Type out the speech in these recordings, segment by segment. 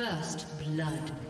First blood.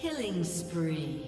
Killing spree.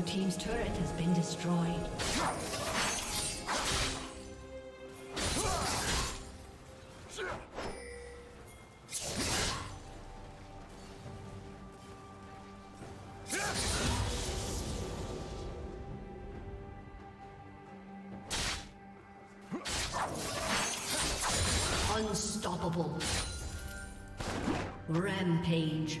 Blue Team's turret has been destroyed. Unstoppable. Rampage.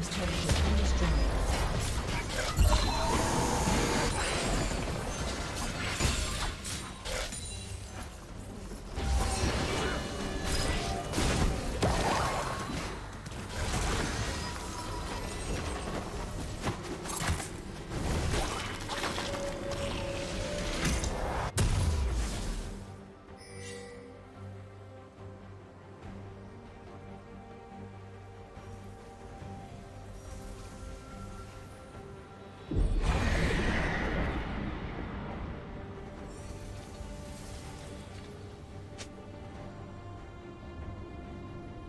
Team's turret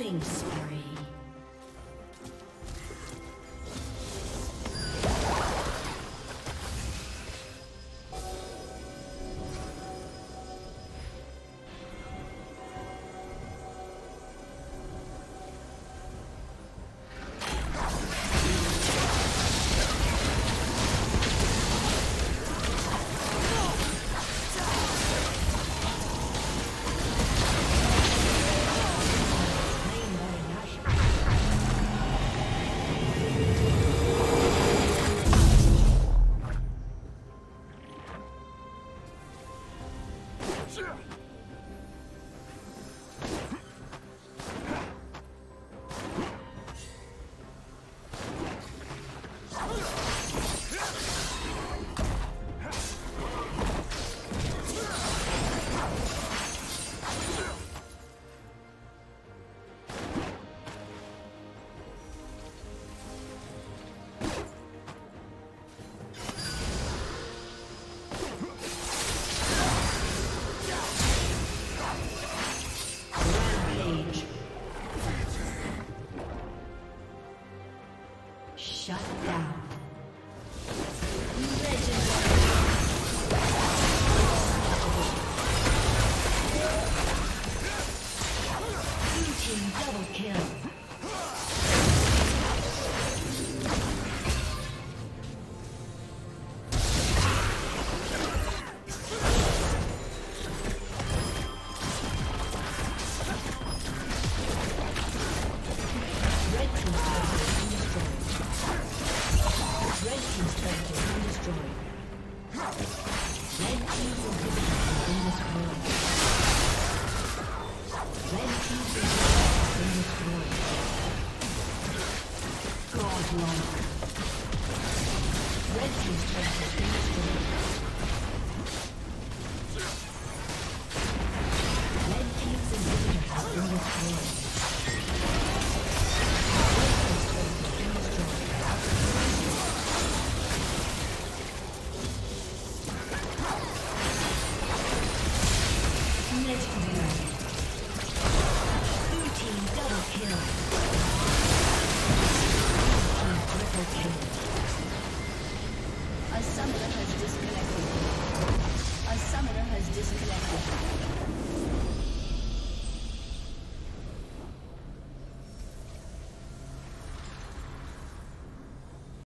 Killing spree.